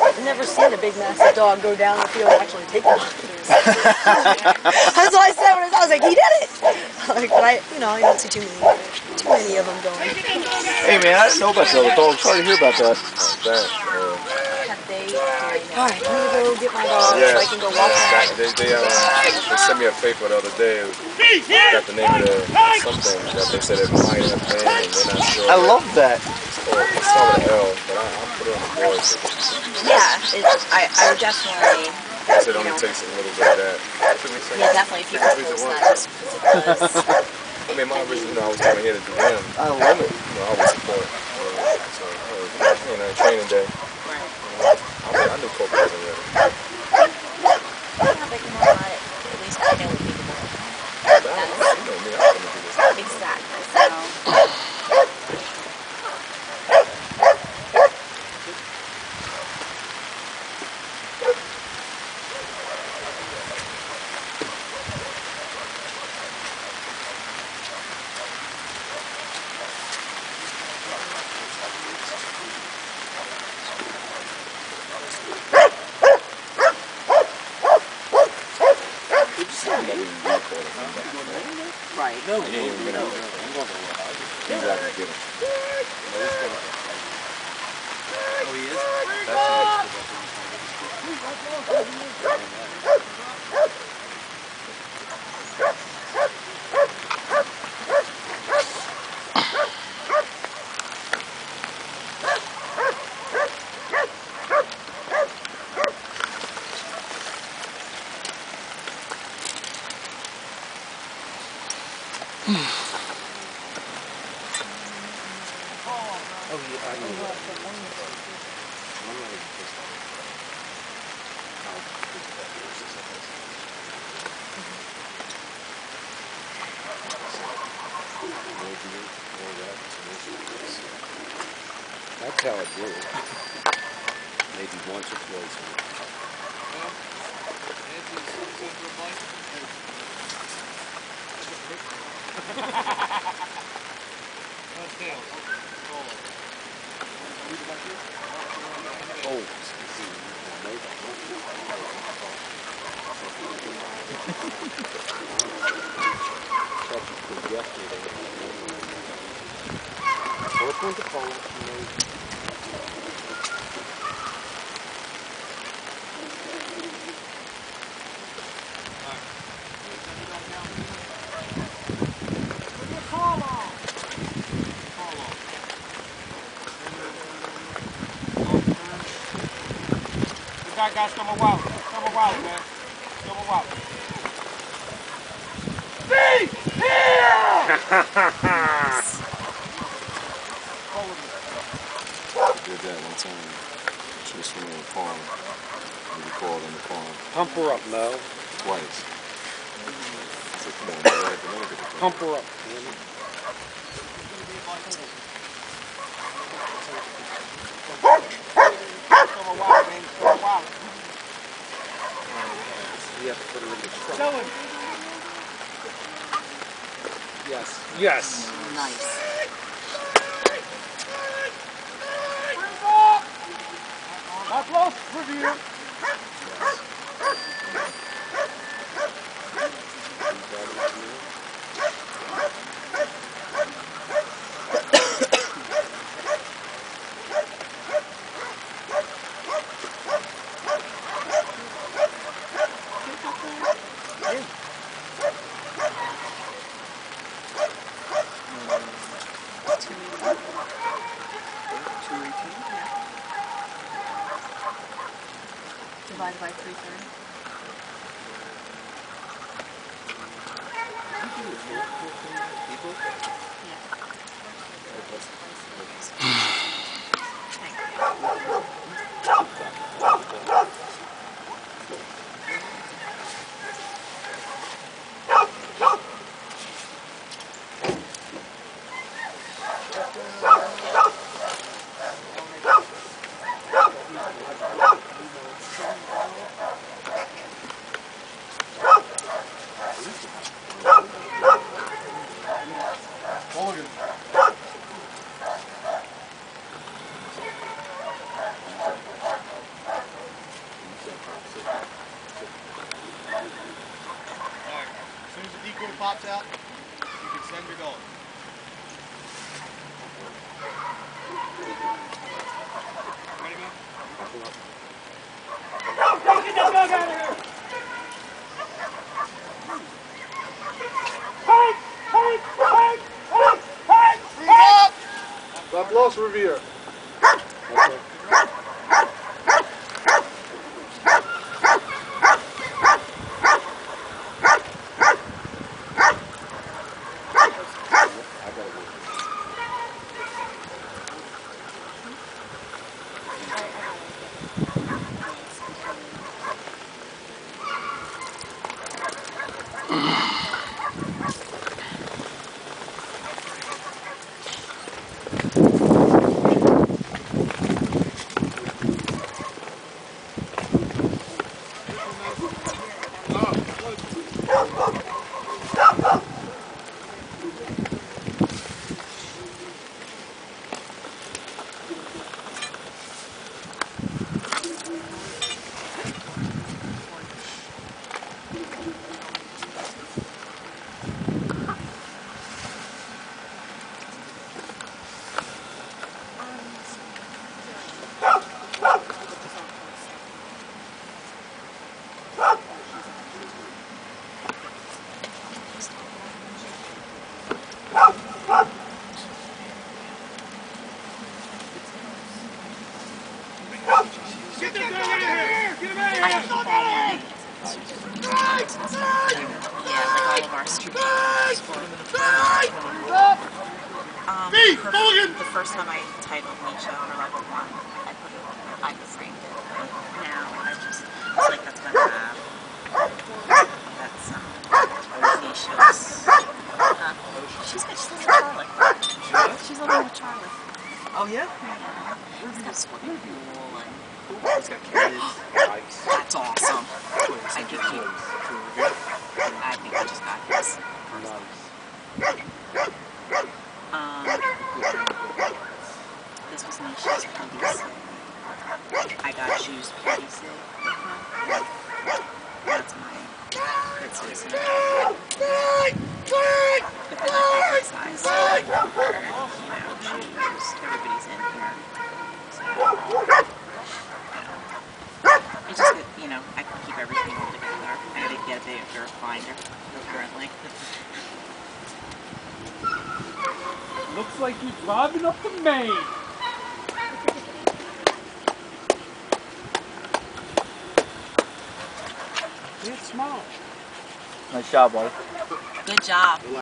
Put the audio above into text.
I've never seen a big massive dog go down the field and actually take it. That's what I said when I was, I was like, he did it. Like, but I, you know, I don't see too many, too many of them going. Hey man, I didn't know about the other dog. Sorry to hear about that. That, Have they? All right, I'm gonna go get my dog yeah, so I can go walk that, around. they, they, um, they sent me a paper the other day. Got the name of the something that they said it might have been, and they're not sure. I love that. It's called it's called an L, but I, I'll put it on the board. Yeah, it, I, I would definitely, They said it only takes a little bit of that. yeah, definitely if you could post that just because it does. I mean, my original, you know, I was coming here to do him. I love it. You know, I was support. Uh, so, uh, you know, training day. Right. I, I knew Kobe wasn't ready. Yeah, but you know what? At least I know what people want. But I, you know me, I'm gonna do this. Exactly. So, right. He ain't even been out there. He's out there getting. That's how I do it. Maybe once or twice. Oh, First one to fall, you know, Guys, guys, come a while. Come a while, man. Come a while. Did that one time. She was swimming in the pond. And we called in the pond pump her up, Mo. twice. I said, come on, man. I have to the Pump her up, damn it. Come a while, man. Come a while. You have to put her in the truck. Tell him. Yes. Yes. Nice. Not close. Review. Divided people? Yeah. Pops out, you can send your dog. Ready, man? Pablos Revere. Get Hum. Um, her- the first time I titled Nisha on her level one, I put it, I it, but now I just, it's like that's gonna have, that's, um, Nisha's, uh, she's she's living with Charlie. She's living with Charlie. Oh yeah? Yeah. It's got swimming pool and He's got kids. Hmm. Looks like you're driving up the main. It's small. Nice job, buddy. Good job.